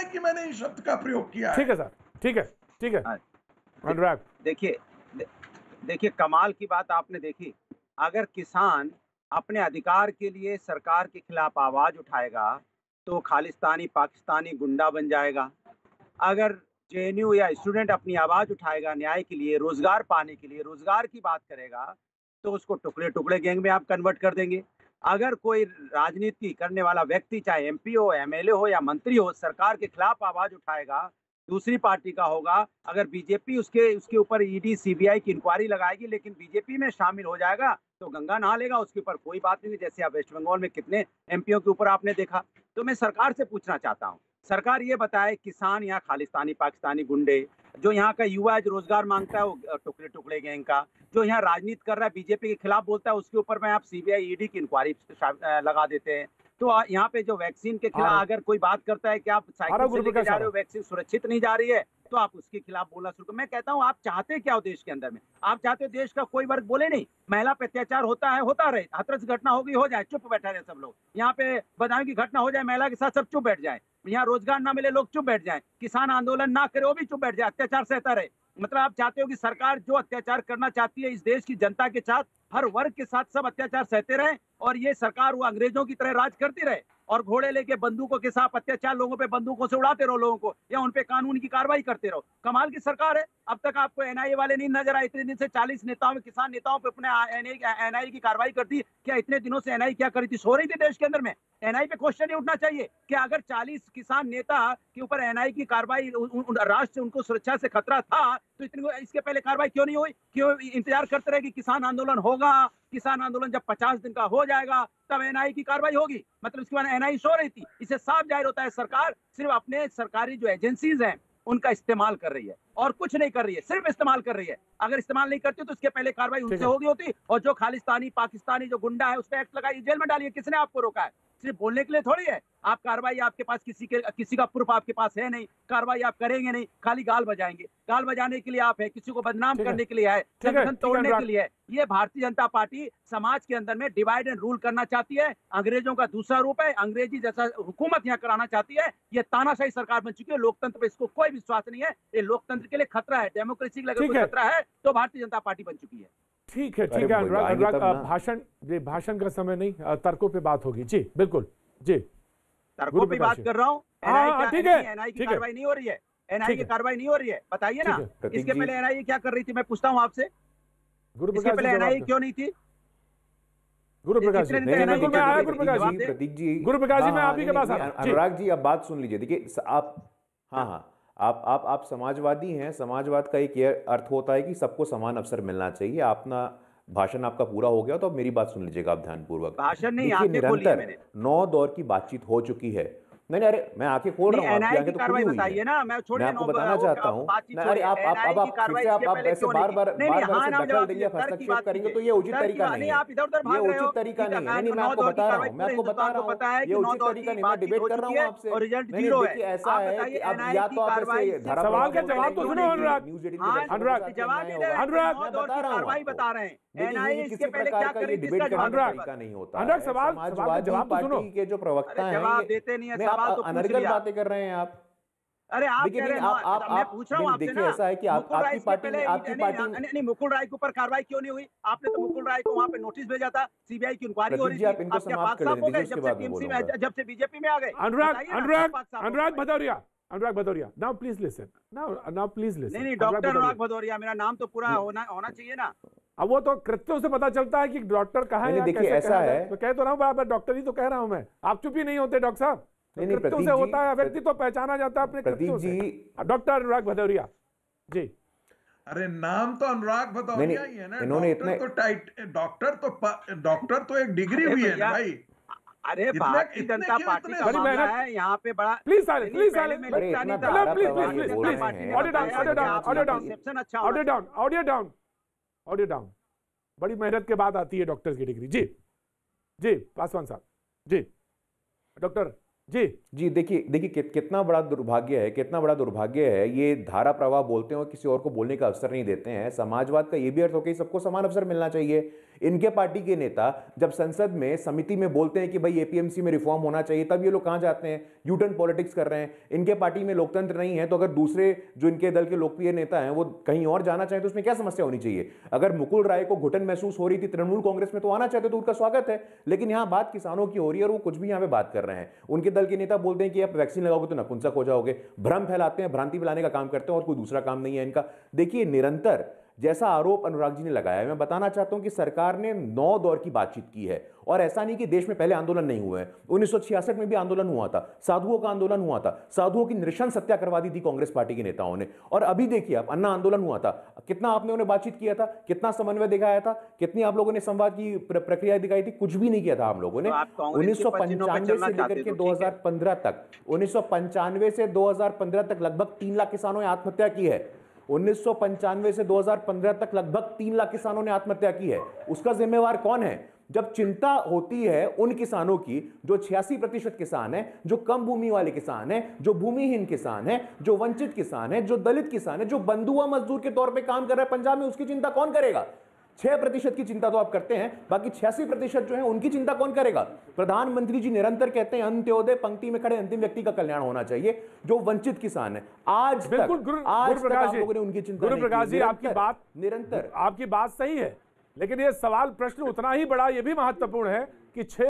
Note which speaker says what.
Speaker 1: है कि मैंने इस शब्द का प्रयोग किया
Speaker 2: ठीक है सर। ठीक है ठीक है।
Speaker 3: हाँ।
Speaker 2: अनुराग
Speaker 3: देखिए देखिए कमाल की बात आपने देखी। अगर किसान अपने अधिकार के लिए सरकार के खिलाफ आवाज़ उठाएगा तो खालिस्तानी पाकिस्तानी गुंडा बन जाएगा। अगर जेएनयू या स्टूडेंट अपनी आवाज़ उठाएगा न्याय के लिए रोज़गार पाने के लिए रोज़गार की बात करेगा तो उसको टुकड़े टुकड़े गैंग में आप कन्वर्ट कर देंगे। अगर कोई राजनीति करने वाला व्यक्ति, चाहे एमपी हो एमएलए हो या मंत्री हो, सरकार के खिलाफ आवाज़ उठाएगा, दूसरी पार्टी का होगा, अगर बीजेपी उसके उसके ऊपर ईडी सीबीआई की इंक्वायरी लगाएगी, लेकिन बीजेपी में शामिल हो जाएगा तो गंगा नहा लेगा, उसके ऊपर कोई बात नहीं जैसे आप वेस्ट बंगाल में कितने एमपीओ के ऊपर आपने देखा। तो मैं सरकार से पूछना चाहता हूँ, सरकार ये बताए, किसान या खालिस्तानी, पाकिस्तानी गुंडे जो यहाँ का युवा है, जो रोज़गार माँगता है, वो टुकड़े टुकड़े गैंग का, जो यहाँ राजनीति कर रहा है, बीजेपी के खिलाफ बोलता है, उसके ऊपर में आप सीबीआई ईडी की इंक्वायरी लगा देते हैं। तो यहाँ पे जो वैक्सीन के खिलाफ। अगर कोई बात करता है कि आप साइकिल से जा रहे हो वैक्सीन सुरक्षित नहीं जा रही है तो आप उसके खिलाफ बोलना शुरू करो मैं कहता हूँ आप चाहते क्या हो देश के अंदर में? आप चाहते हो देश का कोई वर्ग बोले नहीं महिला पे अत्याचार होता है होता रहे हाथरस घटना होगी हो जाए चुप बैठा रहे सब लोग। यहाँ पे बदायूं की घटना हो जाए महिला के साथ सब चुप बैठ जाए यहाँ रोज़गार ना मिले लोग चुप बैठ जाए किसान आंदोलन ना करे वो भी चुप बैठ जाए अत्याचार सहता रहे। मतलब आप चाहते हो कि सरकार जो अत्याचार करना चाहती है इस देश की जनता के साथ, हर वर्ग के साथ सब अत्याचार सहते रहे और ये सरकार वो अंग्रेज़ों की तरह राज करती रहे और घोड़े लेके बंदूकों के साथ अत्याचार लोगों पे बंदूकों से उड़ाते रहो लोगों को या उनपे कानून की कार्रवाई करते रहो। कमाल की सरकार है। अब तक आपको एनआईए वाले नहीं नज़र आए, इतने दिन से 40 नेताओं में किसान नेताओं पे अपने एनआई की कार्रवाई कर दी। क्या इतने दिनों से एनआई क्या करी थी? सो रही थी देश के अंदर में। एनआई पे क्वेश्चन नहीं उठना चाहिए कि अगर 40 किसान नेता के ऊपर एनआई की कार्रवाई राष्ट्र से उनको सुरक्षा से खतरा था तो इतनी इसके पहले कार्रवाई क्यों नहीं हुई? क्यों इंतज़ार करते रहे कि किसान आंदोलन होगा किसान आंदोलन जब 50 दिन का हो जाएगा तब एनआई की कार्रवाई होगी। मतलब इसके बाद एनआई सो रही थी। इससे साफ़ ज़ाहिर होता है सरकार सिर्फ़ अपने सरकारी जो एजेंसीज हैं उनका इस्तेमाल कर रही है और कुछ नहीं कर रही है सिर्फ़ इस्तेमाल कर रही है। अगर इस्तेमाल नहीं करती तो उसके पहले कार्रवाई उनसे होगी होती और जो खालिस्तानी पाकिस्तानी जो गुंडा है उस पर एक्ट लगाइए जेल में डालिए किसने आपको रोका है? सिर्फ़ बोलने के लिए थोड़ी है। आप कार्रवाई आपके पास किसी के किसी का प्रूफ आपके पास है नहीं। कार्रवाई आप करेंगे नहीं खाली गाल बजाएँगे। गाल बजाने के लिए आप है किसी को बदनाम करने के लिए है। संगठन तोड़ने के लिए। है ये भारतीय जनता पार्टी समाज के अंदर में डिवाइड एंड रूल करना चाहती है। अंग्रेज़ों का दूसरा रूप है। अंग्रेज़ी जैसा हुकूमत यहाँ कराना चाहती है। ये तानाशाही सरकार बन चुकी है। लोकतंत्र पे इसको कोई विश्वास नहीं है। ये लोकतंत्र के लिए खतरा है। डेमोक्रेसी के लिए। खतरा है तो भारतीय जनता पार्टी बन चुकी है।
Speaker 2: ठीक है ठीक है अनुराग अनुराग। भाषण जी भाषण का समय नहीं तर्कों पे बात होगी। जी बिल्कुल जी।
Speaker 3: तर्कों पे बात कर रहा हूँ।
Speaker 2: हाँ,
Speaker 3: एनआई
Speaker 2: हाँ, ठीक है,
Speaker 3: एनआई की
Speaker 2: है।
Speaker 3: कार्रवाई नहीं हो रही है। एनआई की कार्रवाई नहीं हो रही है बताइए ना। इसके पहले एनआई क्या कर रही थी मैं पूछता हूँ आपसे।
Speaker 2: गुरु
Speaker 3: इसके पहले एनआई क्यों नहीं थी?
Speaker 2: गुरु प्रकाश जी गुरु प्रकाश
Speaker 4: जी।
Speaker 2: मैं
Speaker 4: हाँ,
Speaker 2: आप ही के पास आ रहा हूँ।
Speaker 4: अनुराग जी आप बात सुन लीजिए। देखिए आप हाँ हाँ। आप आप आप समाजवादी हैं समाजवाद का एक ये अर्थ होता है कि सबको समान अवसर मिलना चाहिए। अपना भाषण आपका पूरा हो गया तो अब मेरी बात सुन लीजिएगा आप ध्यानपूर्वक।
Speaker 3: भाषण नहीं,
Speaker 4: निरंतर नौ दौर की बातचीत हो चुकी है। नहीं नहीं अरे मैं आँखें खोल रहा हूँ आपकी आँखें तो खुली हुई है।
Speaker 3: ना मैं छोड़िए
Speaker 4: आपको बताना चाहता हूँ। नहीं, अरे आप आप अब आप फिर से आप आप ऐसे बार बार बार बार
Speaker 3: हाँ,
Speaker 4: दखल देंगे हस्तक्षेप करेंगे तो ये उचित
Speaker 3: तरीका
Speaker 4: नहीं है। ये उचित तरीका नहीं है। नहीं मैं आपको बता रहा हूँ मैं आपको बता रहा
Speaker 3: है।
Speaker 4: ये उचित तरीका नहीं मैं डिबेट कर रहा हूँ आपसे। नहीं
Speaker 3: है।
Speaker 4: देखिए ऐसा है कि अब या तो आप ऐसे
Speaker 2: सवाल का जवाब तो सुनो, अनुराग।
Speaker 3: हाँ,
Speaker 2: अनुराग,
Speaker 3: हैं,
Speaker 2: अनुराग,
Speaker 4: मैं बता रहा हूँ
Speaker 3: बता रहे हैं
Speaker 4: किसी प्रकार का ये डिबेट करने का
Speaker 2: अनुराग,
Speaker 4: तरीका नहीं होता
Speaker 2: अनुराग, सवाल- सवाल का
Speaker 4: समाजवादी
Speaker 2: जवाब तो सुनो।
Speaker 4: के जो प्रवक्ता हैं।
Speaker 3: जवाब देते नहीं है सवाल तो
Speaker 4: अनर्गल बातें कर रहे हैं आप।
Speaker 3: अरे आप कह रहे हैं
Speaker 4: आप आप
Speaker 3: मैं पूछ रहा हूँ आपसे ना
Speaker 4: ऐसा है कि आप आपकी पार्टी में आपकी पार्टी
Speaker 3: नहीं, नहीं मुकुल राय के ऊपर कार्रवाई क्यों नहीं हुई? आपने तो मुकुल राय को वहाँ पे नोटिस भेजा था सीबीआई की इंक्वायरी हो रही थी
Speaker 4: आप इनको
Speaker 3: क्या पाक साफ़ हो गए जब से टीएमसी में जब से बीजेपी में आ गए।
Speaker 2: Anurag Anurag Anurag Bhadauria Anurag Bhadauria now please listen now now please listen
Speaker 3: नहीं नहीं डॉक्टर अनुराग भदौरिया। मेरा नाम तो पूरा होना होना चाहिए ना।
Speaker 2: अब वो तो कृत्यों से पता चलता है कि डॉक्टर कहाँ है
Speaker 4: देखिए, ऐसा
Speaker 2: कहा
Speaker 4: है-
Speaker 2: मैं कह तो रहा हूँ बराबर डॉक्टर ही तो कह रहा हूँ मैं। आप चुप ही नहीं होते डॉक्टर साहब।
Speaker 4: नहीं, नहीं, प्रतीक
Speaker 2: से होता है व्यक्ति तो पहचाना जाता है अपने
Speaker 4: प्रतीक जी
Speaker 2: डॉक्टर अनुराग भदौरिया। जी।
Speaker 1: अरे नाम तो अनुराग भदौरिया ही है ना।
Speaker 4: इन्होंने
Speaker 1: डॉक्टर
Speaker 4: इतने-
Speaker 1: तो टाइट डॉक्टर तो डॉक्टर तो एक डिग्री हुई है ना भाई।
Speaker 3: अरे भारतीय जनता पार्टी का मामला है? यहाँ पे बड़ा
Speaker 2: please silent please silent please, please, please, audio down, audio down, audio down.
Speaker 3: अच्छा
Speaker 2: audio down audio down audio down बड़ी मेहनत के बाद आती है डॉक्टर की डिग्री। जी जी पासवान साहब। जी डॉक्टर जी।
Speaker 4: जी देखिए देखिए कि, कितना बड़ा दुर्भाग्य है कितना बड़ा दुर्भाग्य है ये धारा प्रवाह बोलते हैं और किसी और को बोलने का अवसर नहीं देते हैं। समाजवाद का ये भी अर्थ हो कि सबको समान अवसर मिलना चाहिए। इनके पार्टी के नेता जब संसद में, समिति में बोलते हैं कि भाई एपीएमसी में रिफॉर्म होना चाहिए, तब ये लोग कहाँ जाते हैं? यूटर्न पॉलिटिक्स कर रहे हैं। इनके पार्टी में लोकतंत्र नहीं है तो अगर दूसरे जो इनके दल के लोकप्रिय नेता हैं, वो कहीं और जाना चाहें तो उसमें क्या समस्या होनी चाहिए? अगर मुकुल राय को घुटन महसूस हो रही थी, तृणमूल कांग्रेस में तो आना चाहते तो उनका स्वागत है। लेकिन यहाँ बात किसानों की हो रही है और वो कुछ भी यहाँ पे बात कर रहे हैं। उनके दल के नेता बोलते हैं कि आप वैक्सीन लगाओगे तो नपुंसक हो जाओगे। भ्रम फैलाते हैं, भ्रांति फैलाने का काम करते हैं और कोई दूसरा काम नहीं है इनका। देखिए, निरंतर जैसा आरोप अनुराग जी ने लगाया है। मैं बताना चाहता हूँ कि सरकार ने नौ दौर की बातचीत की है और ऐसा नहीं कि देश में पहले आंदोलन नहीं हुए हैं। उन्नीस में भी आंदोलन हुआ था साधुओं का आंदोलन हुआ था साधुओं की नृशंस हत्या करवा दी थी कांग्रेस पार्टी के नेताओं ने। और अभी देखिए आप अन्ना आंदोलन हुआ था। कितना आपने उन्हें बातचीत किया था? कितना समन्वय दिखाया था? कितनी आप लोगों ने संवाद की प्रक्रिया दिखाई थी? कुछ भी नहीं किया था हम लोगों ने।
Speaker 3: तो
Speaker 4: उन्नीस से लेकर के। 2015 तक उन्नीस सौ पंचानवे से 2015 तक लगभग तीन लाख किसानों ने आत्महत्या की है। उन्नीस से 2015 तक लगभग तीन लाख किसानों ने आत्महत्या की है। उसका जिम्मेवार कौन है? जब चिंता होती है उन किसानों की, जो 86 प्रतिशत किसान है, जो कम भूमि वाले किसान है, जो भूमिहीन किसान है, जो वंचित किसान है, जो दलित किसान है, जो बंधुआ मजदूर के तौर पे काम कर रहे हैं, पंजाब में उसकी चिंता कौन करेगा? छह प्रतिशत की चिंता तो आप करते हैं बाकी छियासी प्रतिशत जो है उनकी चिंता कौन करेगा? प्रधानमंत्री जी निरंतर कहते हैं अंत्योदय पंक्ति में खड़े अंतिम व्यक्ति का कल्याण होना चाहिए जो वंचित किसान है। आज
Speaker 2: बिल्कुल
Speaker 4: तक
Speaker 2: गुरु
Speaker 4: आज
Speaker 2: गुरु प्रकाश
Speaker 4: लोगों ने उनकी चिंता
Speaker 2: गुरु प्रकाश जी आपकी बात
Speaker 4: निरंतर।
Speaker 2: आपकी बात सही है लेकिन यह सवाल प्रश्न उतना ही बड़ा यह भी महत्वपूर्ण है कि छह